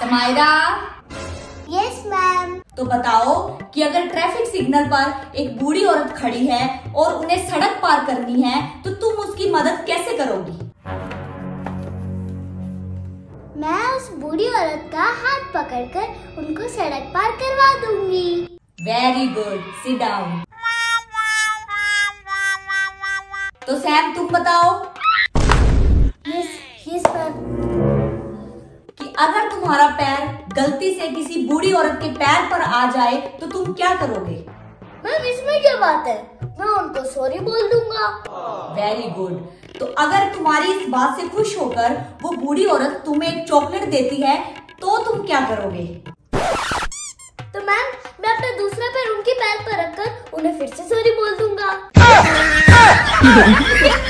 Samaira? Yes ma'am तो बताओ कि अगर ट्रैफ़िक सिग्नल पर एक बूढ़ी औरत खड़ी है और उन्हें सड़क पार करनी है तो तुम उसकी मदद कैसे करोगी? मैं उस बूढ़ी औरत का हाथ पकड़कर उनको सड़क पार करवा दूँगी। वेरी गुड सिट डाउन तो सैम तुम बताओ। यस यस मैम अगर तुम्हारा पैर गलती से किसी बूढ़ी औरत के पैर पर आ जाए तो तुम क्या करोगे? मैम इसमें क्या बात है? मैं उनको सॉरी बोल दूँगा। वेरी गुड तो अगर तुम्हारी इस बात से खुश होकर वो बूढ़ी औरत तुम्हें एक चॉकलेट देती है तो तुम क्या करोगे? तो मैम मैं अपना दूसरा पैर उनके पैर पर रखकर उन्हें फिर से सॉरी बोल दूँगा।